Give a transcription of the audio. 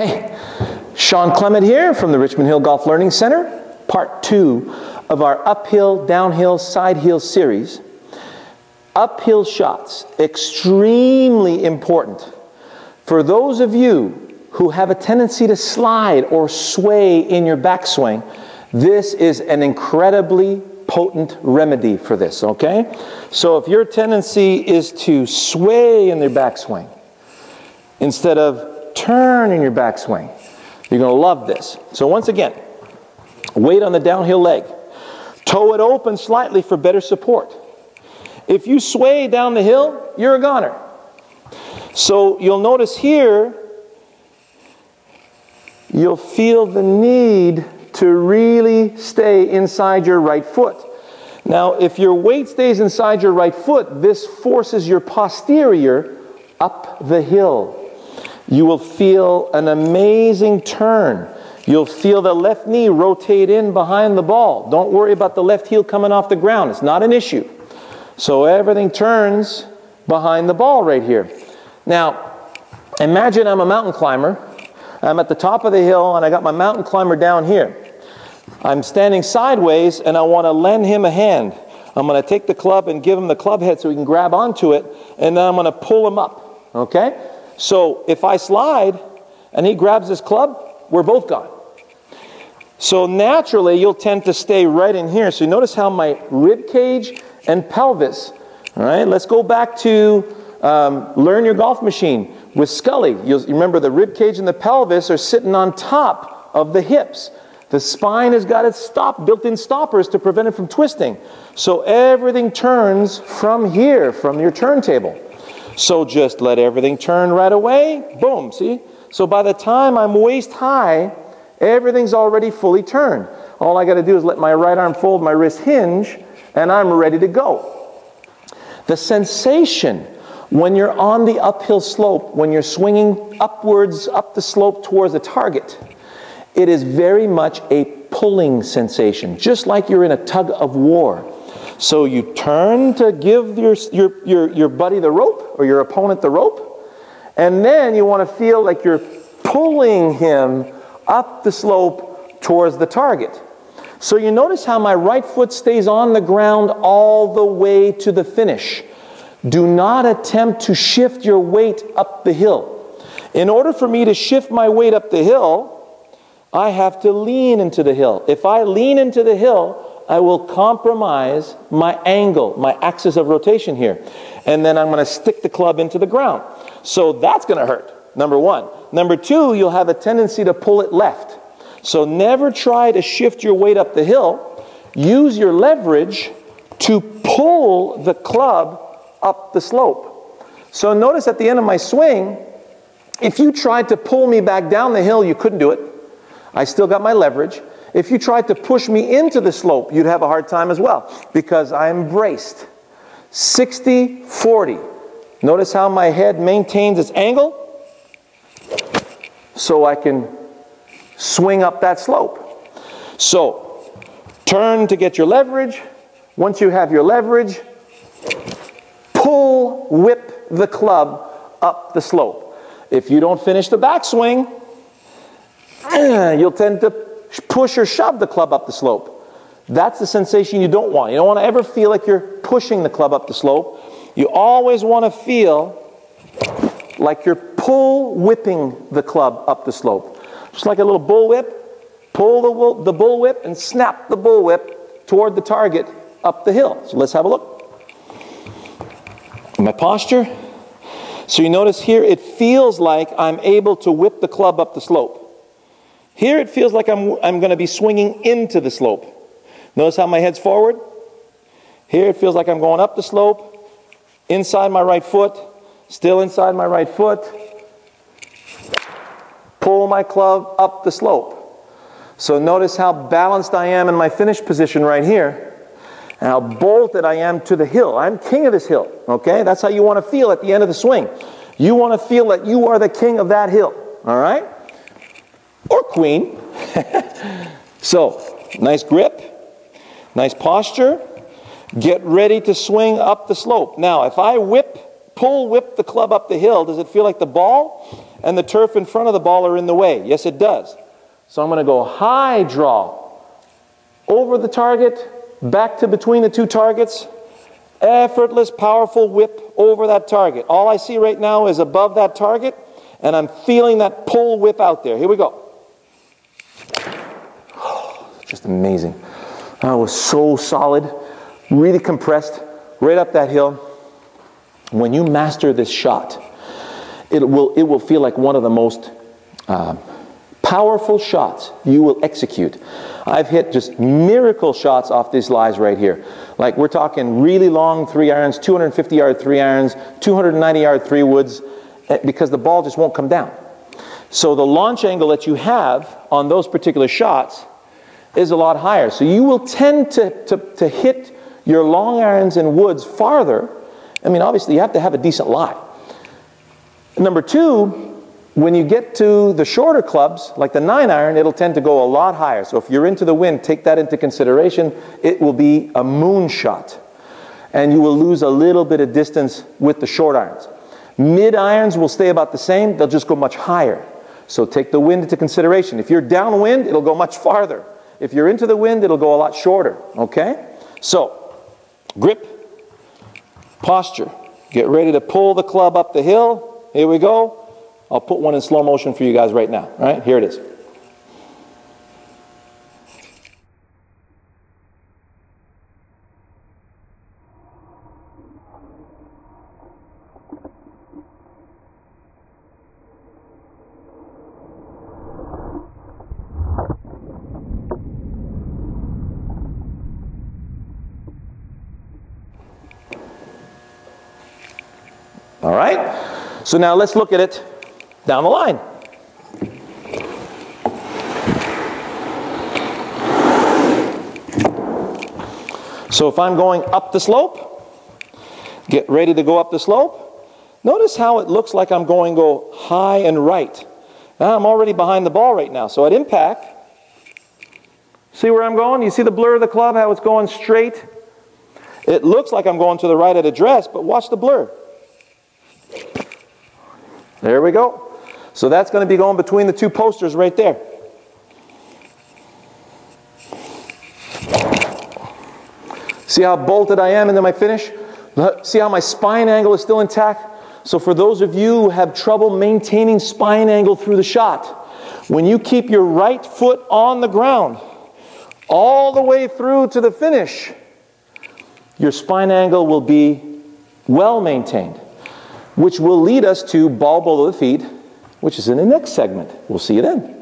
Hey, Shawn Clement here from the Richmond Hill Golf Learning Center, part two of our uphill, downhill, side hill series. Uphill shots, extremely important. For those of you who have a tendency to slide or sway in your backswing, this is an incredibly potent remedy for this, okay? So if your tendency is to sway in your backswing instead of turn in your backswing. You're going to love this. So once again, weight on the downhill leg. Toe it open slightly for better support. If you sway down the hill, you're a goner. So you'll notice here, you'll feel the need to really stay inside your right foot. Now, if your weight stays inside your right foot, this forces your posterior up the hill. You will feel an amazing turn. You'll feel the left knee rotate in behind the ball. Don't worry about the left heel coming off the ground. It's not an issue. So everything turns behind the ball right here. Now, imagine I'm a mountain climber. I'm at the top of the hill and I got my mountain climber down here. I'm standing sideways and I want to lend him a hand. I'm going to take the club and give him the club head so he can grab onto it and then I'm going to pull him up. Okay? So if I slide and he grabs his club, we're both gone. So naturally, you'll tend to stay right in here. So you notice how my rib cage and pelvis, all right, let's go back to um, learn your golf machine with Scully. You'll remember the rib cage and the pelvis are sitting on top of the hips. The spine has got its stop, built-in stoppers to prevent it from twisting. So everything turns from here, from your turntable. So just let everything turn right away. Boom, see? So by the time I'm waist high, everything's already fully turned. All I got to do is let my right arm fold, my wrist hinge, and I'm ready to go. The sensation when you're on the uphill slope, when you're swinging upwards up the slope towards the target, it is very much a pulling sensation, just like you're in a tug of war. So you turn to give your, your, your, your buddy the rope or your opponent the rope, and then you want to feel like you're pulling him up the slope towards the target. So you notice how my right foot stays on the ground all the way to the finish. Do not attempt to shift your weight up the hill. In order for me to shift my weight up the hill, I have to lean into the hill. If I lean into the hill, I will compromise my angle, my axis of rotation here. And then I'm going to stick the club into the ground. So that's going to hurt, number one. Number two, you'll have a tendency to pull it left. So never try to shift your weight up the hill. Use your leverage to pull the club up the slope. So notice at the end of my swing, if you tried to pull me back down the hill, you couldn't do it. I still got my leverage. If you tried to push me into the slope, you'd have a hard time as well because I'm braced. 60 40. Notice how my head maintains its angle so I can swing up that slope. So, turn to get your leverage. Once you have your leverage, pull, whip the club up the slope. If you don't finish the backswing, you'll tend to push or shove the club up the slope. That's the sensation you don't want. You don't want to ever feel like you're pushing the club up the slope. You always want to feel like you're pull whipping the club up the slope. Just like a little bull whip. Pull the, the bull whip and snap the bull whip toward the target up the hill. So let's have a look. My posture. So you notice here it feels like I'm able to whip the club up the slope. Here it feels like I'm, I'm going to be swinging into the slope. Notice how my head's forward? Here it feels like I'm going up the slope, inside my right foot, still inside my right foot. Pull my club up the slope. So notice how balanced I am in my finish position right here. And how bolted I am to the hill. I'm king of this hill, okay? That's how you want to feel at the end of the swing. You want to feel that you are the king of that hill, all right? Or queen. so, nice grip, nice posture. Get ready to swing up the slope. Now, if I whip, pull whip the club up the hill, does it feel like the ball and the turf in front of the ball are in the way? Yes, it does. So I'm going to go high draw over the target, back to between the two targets, effortless, powerful whip over that target. All I see right now is above that target, and I'm feeling that pull whip out there. Here we go. Just amazing. That was so solid, really compressed, right up that hill. When you master this shot, it will, it will feel like one of the most uh, powerful shots you will execute. I've hit just miracle shots off these lies right here. Like we're talking really long three irons, 250 yard three irons, 290 yard three woods, eh, because the ball just won't come down. So the launch angle that you have on those particular shots is a lot higher. So you will tend to, to, to hit your long irons and woods farther. I mean, obviously, you have to have a decent lie. Number two, when you get to the shorter clubs, like the 9 iron, it'll tend to go a lot higher. So if you're into the wind, take that into consideration. It will be a moon shot. And you will lose a little bit of distance with the short irons. Mid irons will stay about the same, they'll just go much higher. So take the wind into consideration. If you're downwind, it'll go much farther. If you're into the wind, it'll go a lot shorter. Okay? So, grip, posture. Get ready to pull the club up the hill. Here we go. I'll put one in slow motion for you guys right now. All right, here it is. All right? So now let's look at it down the line. So if I'm going up the slope, get ready to go up the slope, notice how it looks like I'm going go high and right. Now I'm already behind the ball right now. So at impact, see where I'm going? You see the blur of the club, how it's going straight? It looks like I'm going to the right at address, but watch the blur. There we go. So that's going to be going between the two posters right there. See how bolted I am into my finish? See how my spine angle is still intact? So for those of you who have trouble maintaining spine angle through the shot, when you keep your right foot on the ground all the way through to the finish, your spine angle will be well maintained, which will lead us to ball below the feet, which is in the next segment. We'll see you then.